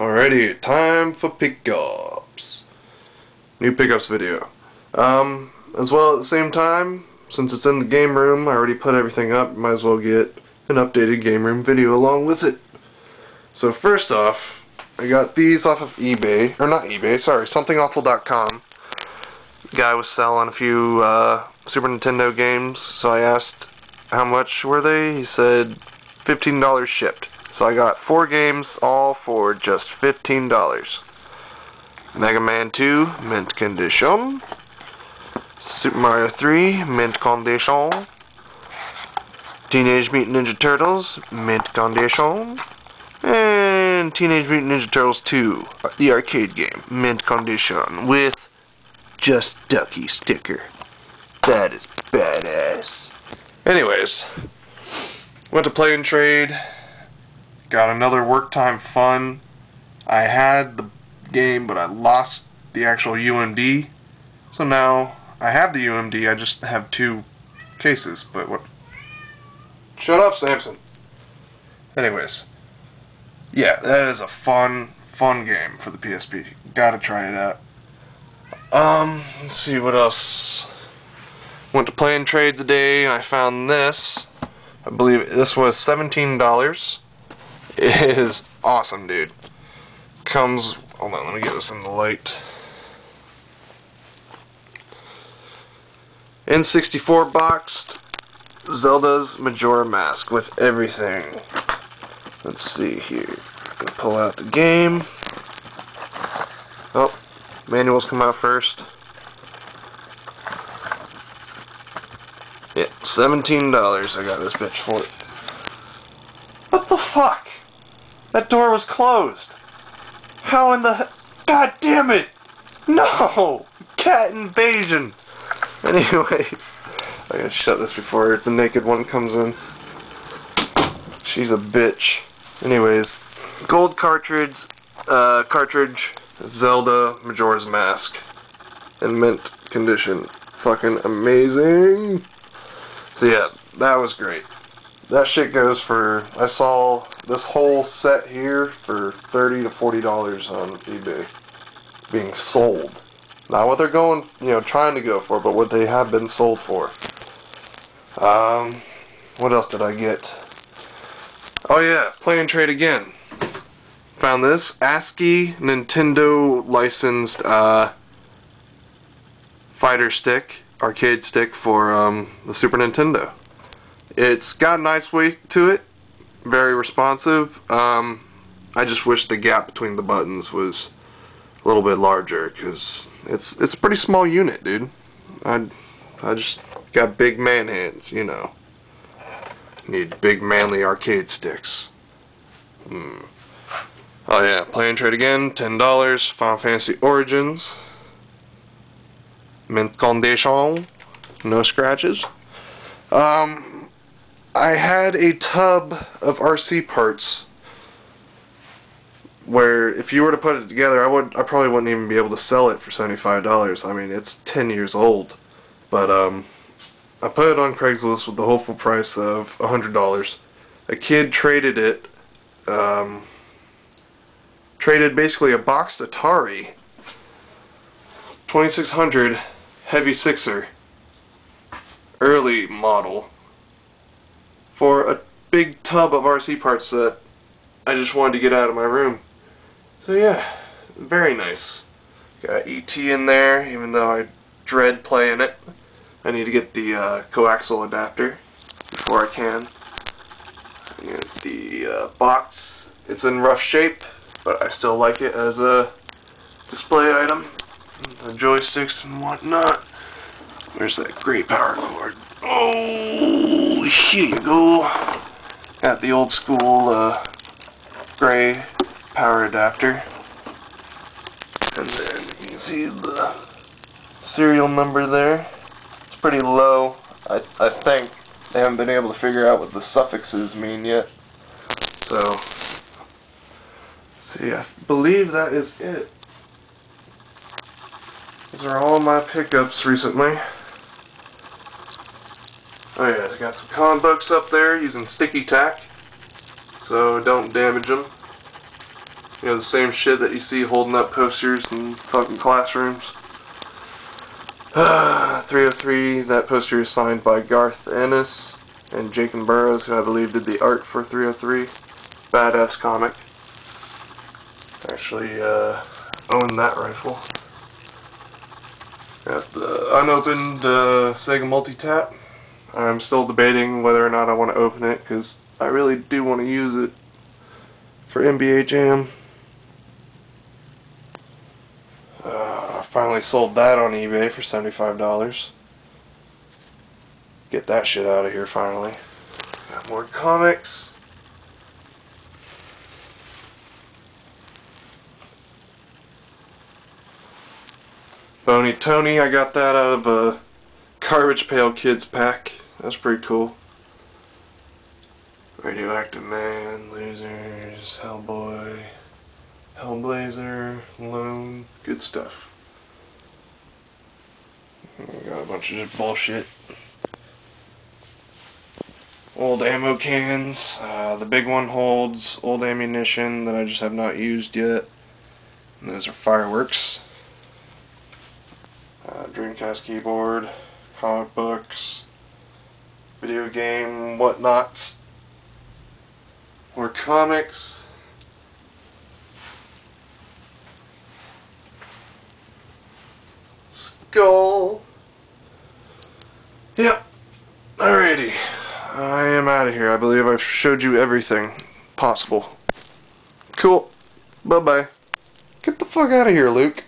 Alrighty, time for pickups. New pickups video. Um, as well at the same time, since it's in the game room, I already put everything up, might as well get an updated game room video along with it. So first off, I got these off of eBay, or not eBay, sorry, somethingawful.com. Guy was selling a few uh, Super Nintendo games, so I asked how much were they? He said $15 shipped. So I got four games, all for just $15. Mega Man 2, mint condition. Super Mario 3, mint condition. Teenage Mutant Ninja Turtles, mint condition. And Teenage Mutant Ninja Turtles 2, the arcade game, mint condition, with just Ducky sticker. That is badass. Anyways, went to play and trade. Got another work time fun. I had the game, but I lost the actual UMD. So now I have the UMD. I just have two cases. But what? Shut up, Samson. Anyways, yeah, that is a fun, fun game for the PSP. Gotta try it out. Um, let's see what else. Went to play and trade today, and I found this. I believe this was seventeen dollars. It is awesome, dude. Comes. Hold on, let me get this in the light. N64 boxed Zelda's Majora Mask with everything. Let's see here. Pull out the game. Oh, manuals come out first. Yeah, $17 I got this bitch for. It. What the fuck? That door was closed. How in the... God damn it! No! Cat invasion! Anyways, I gotta shut this before the naked one comes in. She's a bitch. Anyways, gold cartridge, uh, cartridge, Zelda Majora's Mask, in mint condition. Fucking amazing. So yeah, that was great. That shit goes for. I saw this whole set here for thirty to forty dollars on eBay, being sold. Not what they're going, you know, trying to go for, but what they have been sold for. Um, what else did I get? Oh yeah, play and trade again. Found this ASCII Nintendo licensed uh, fighter stick, arcade stick for um, the Super Nintendo. It's got a nice weight to it, very responsive. Um, I just wish the gap between the buttons was a little bit larger because it's it's a pretty small unit, dude. I I just got big man hands, you know. Need big manly arcade sticks. Hmm. Oh yeah, play and trade again, ten dollars. Final Fantasy Origins. Mint condition, no scratches. Um, I had a tub of RC parts where if you were to put it together, I would I probably wouldn't even be able to sell it for seventy-five dollars. I mean, it's ten years old, but um, I put it on Craigslist with the hopeful price of a hundred dollars. A kid traded it, um, traded basically a boxed Atari, twenty-six hundred heavy sixer, early model, for a big tub of RC parts that I just wanted to get out of my room. So yeah, very nice. Got ET in there, even though I dread playing it. I need to get the uh, coaxial adapter before I can. The uh, box, it's in rough shape, but I still like it as a display item. The joysticks and whatnot. Where's that great power cord? Oh, here you go. Got the old school uh, gray power adapter. And then you can see the serial number there. It's pretty low. I, I think they haven't been able to figure out what the suffixes mean yet. So, see, I believe that is it. These are all my pickups recently. Oh yeah, I got some comic books up there using sticky tack, so don't damage them. You know, the same shit that you see holding up posters in fucking classrooms. Uh, 303, that poster is signed by Garth Ennis and Jacen Burrows, who I believe did the art for 303. Badass comic. Actually, uh, own that rifle. Got the unopened uh, Sega Multi-Tap. I'm still debating whether or not I want to open it, because I really do want to use it for NBA Jam. Uh, I finally sold that on eBay for $75. Get that shit out of here finally. Got more comics. Bony Tony, I got that out of a Garbage Pail Kids pack. That's pretty cool. Radioactive Man, Losers, Hellboy, Hellblazer, Lone, good stuff. Got a bunch of just bullshit. Old ammo cans. Uh, the big one holds old ammunition that I just have not used yet. And those are fireworks. Uh, Dreamcast keyboard, comic books, video game whatnots, or comics. Skull. Yep. Alrighty. I am out of here. I believe I've showed you everything possible. Cool. Bye bye. Get the fuck out of here, Luke.